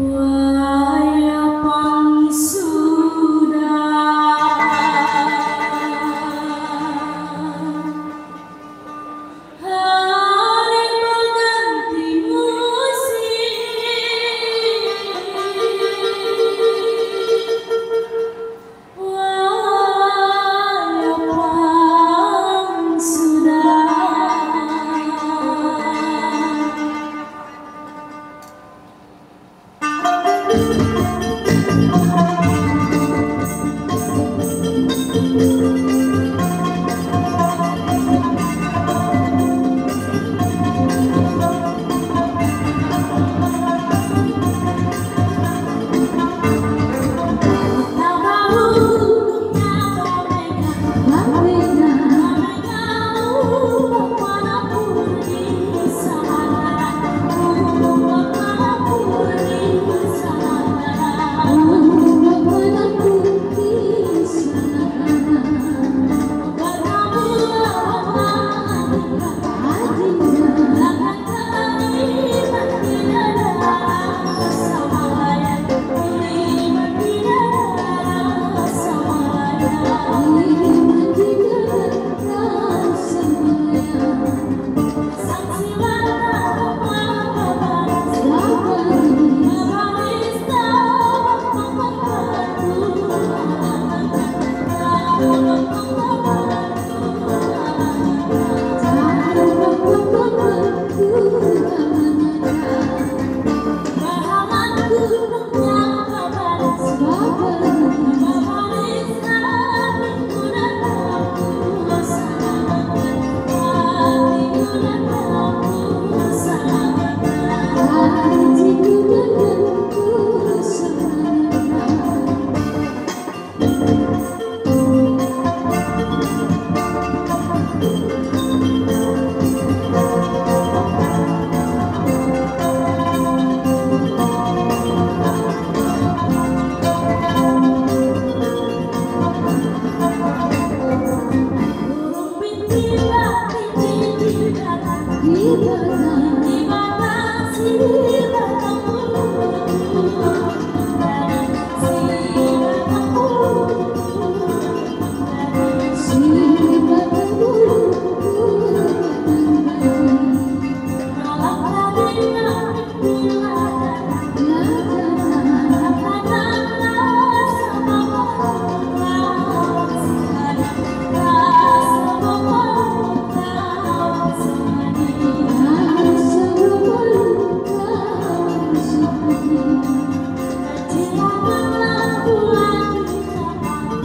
Wow. 감사합니다.